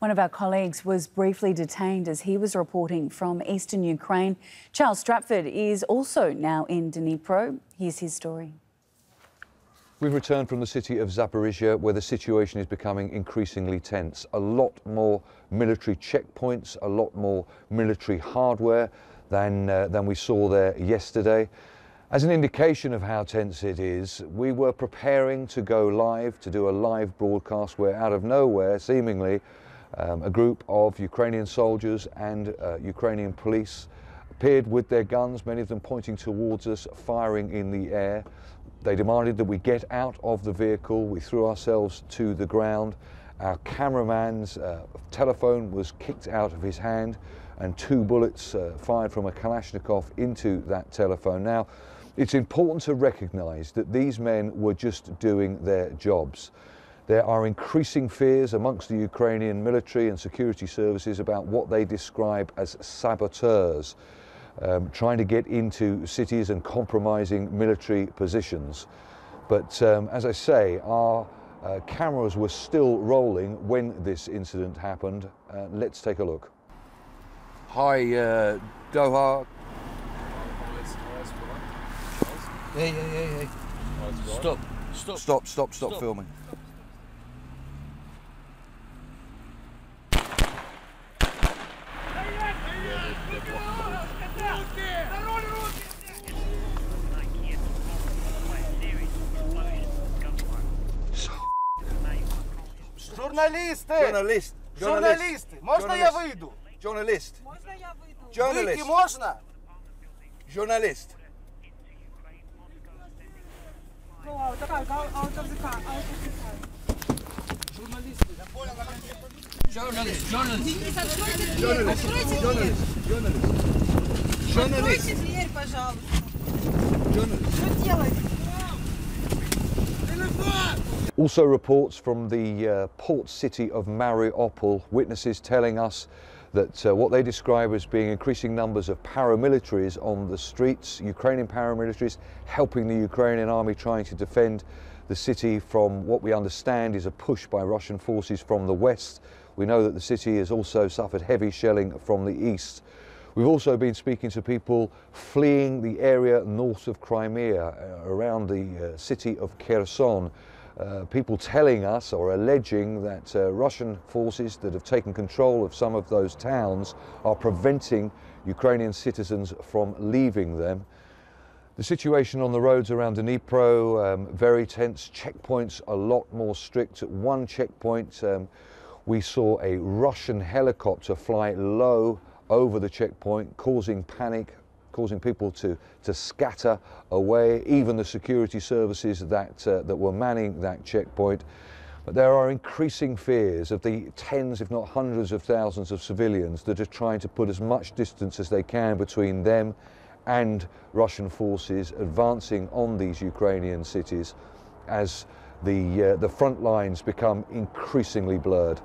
One of our colleagues was briefly detained as he was reporting from eastern Ukraine. Charles Stratford is also now in Dnipro. Here's his story. We've returned from the city of Zaporizhia where the situation is becoming increasingly tense. A lot more military checkpoints, a lot more military hardware than, uh, than we saw there yesterday. As an indication of how tense it is, we were preparing to go live, to do a live broadcast where out of nowhere, seemingly, um, a group of Ukrainian soldiers and uh, Ukrainian police appeared with their guns, many of them pointing towards us, firing in the air. They demanded that we get out of the vehicle. We threw ourselves to the ground. Our cameraman's uh, telephone was kicked out of his hand and two bullets uh, fired from a Kalashnikov into that telephone. Now, it's important to recognise that these men were just doing their jobs. There are increasing fears amongst the Ukrainian military and security services about what they describe as saboteurs, um, trying to get into cities and compromising military positions. But um, as I say, our uh, cameras were still rolling when this incident happened. Uh, let's take a look. Hi, uh, Doha. Hey, hey, hey, hey. Stop. Stop. Stop, stop, stop, filming. Журналисты! Журналист! Журналисты! Можно я выйду? Журналист! Можно я выйду? Журналист! Выйти можно? Журналист! Ну, а а а Журналисты! Я понял, Журналист! Журналист! Журналист! Журналист! Журналист! Откройте дверь, пожалуйста! Журналист! Что делать? Телефон! Also reports from the uh, port city of Mariupol, witnesses telling us that uh, what they describe as being increasing numbers of paramilitaries on the streets, Ukrainian paramilitaries helping the Ukrainian army trying to defend the city from what we understand is a push by Russian forces from the west. We know that the city has also suffered heavy shelling from the east. We've also been speaking to people fleeing the area north of Crimea, uh, around the uh, city of Kherson, uh, people telling us or alleging that uh, Russian forces that have taken control of some of those towns are preventing Ukrainian citizens from leaving them. The situation on the roads around Dnipro, um, very tense. Checkpoints a lot more strict. At one checkpoint, um, we saw a Russian helicopter fly low over the checkpoint, causing panic, causing people to, to scatter away, even the security services that, uh, that were manning that checkpoint. But there are increasing fears of the tens, if not hundreds of thousands of civilians that are trying to put as much distance as they can between them and Russian forces advancing on these Ukrainian cities as the, uh, the front lines become increasingly blurred.